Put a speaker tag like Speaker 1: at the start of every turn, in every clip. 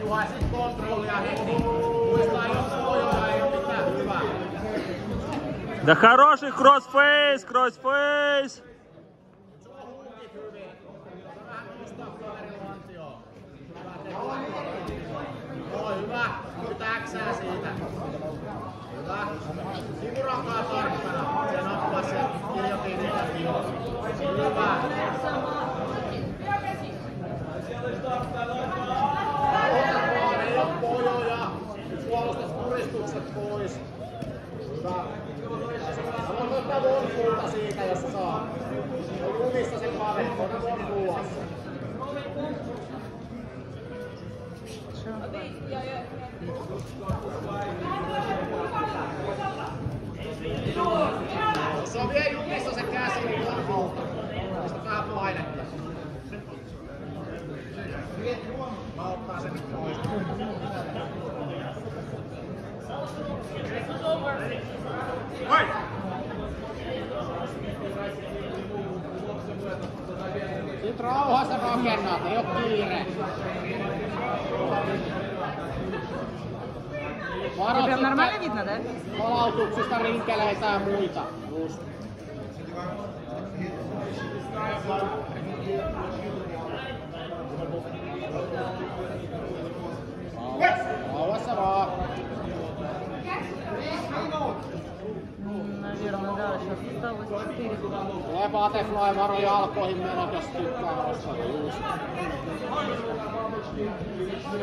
Speaker 1: Juha, sit kontrollia. Muistaa, jos pojoja ei ole mitään hyvää.
Speaker 2: Да хороший кроссфейс, кроссфейс.
Speaker 1: Joo, hyvä. Nyt äksää siitä. Hyvä. Sivurankaa tarkkana. Se nappaa se läpi. Hyvä. Ei oo pojoja. Puolustas puristukset pois. Hyvä. Haluatko ottaa vonkuuta siitä, jos saa? On jumissa se kaveri, ota vonkuuta. Jos on vielä jumissa se käsi, niin on auto. Pistä vähän painetta. Mä ottaa sen nyt pois. Vai! Nyt rauhassa rakennat, ei ole kiire. Varo sitten palautuksista, rinkeleitä ja muita. Just.
Speaker 3: М, Наверное, да, сейчас осталось 4
Speaker 1: Tulee Butterfly varo jalkoihin menot, jos tykkää nostaa. Just.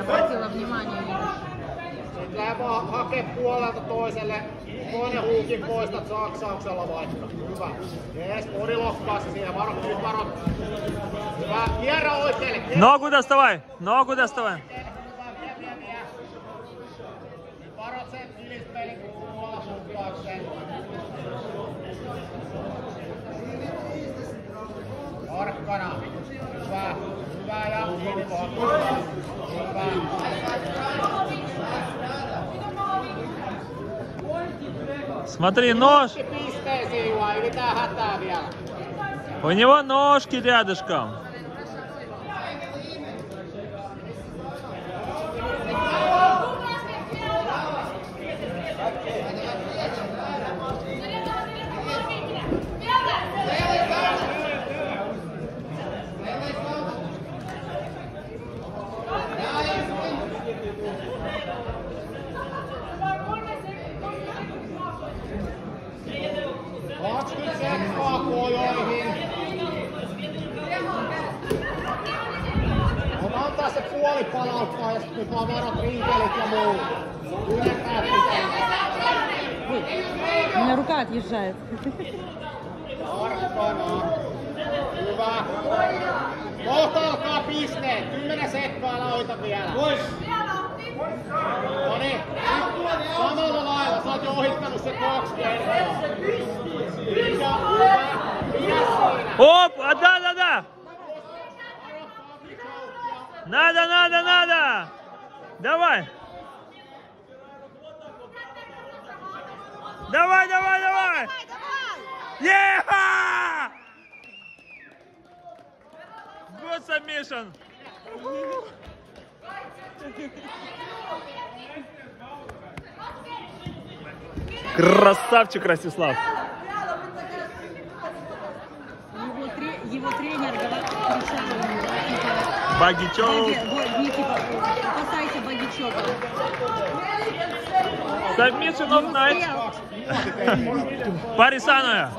Speaker 3: Обратила внимание, видишь.
Speaker 1: Sitten lähde vaan hake puolelta toiselle. Toinen huukin poistat saksauksella vaikka. Hyvä. Jees, pori lokkaassa siinä. Varo, nyt varo. Hyvä. Kierrä oikealle. Kierrä
Speaker 2: Ногу доставай, ногу доставай.
Speaker 1: Hyvä, vie, vie, vie. Nyt Varot sen ylispelin puolapunkkauksen. Tarkkana. Hyvä. Nirvana. Shiva. Shivaya. Shiva.
Speaker 2: Смотри, нож. У него ножки рядышком.
Speaker 1: Kaksikymmentä sekkaa kojoihin. On antaa se puoli palauttaa ja sitten vaan varot rinkelit ja muu. Ylempää pitää.
Speaker 3: У меня рука отъезжает.
Speaker 1: Tarkkana. Hyvä. Kohta alkaa pisteet. Kymmenen sekkaa lauita vielä. Pois. No niin. Samalla lailla. Sä oot jo ohittanut se kaksi kertaa.
Speaker 2: Оп, а да, да, да. Надо, надо, надо. Давай. Давай, давай, давай. Yeah! Good submission. Красавчик, Ростислав.
Speaker 3: его тренер говорит,
Speaker 2: Багичев.
Speaker 3: Спасайте Багичева.
Speaker 2: Submission of night. Парисана.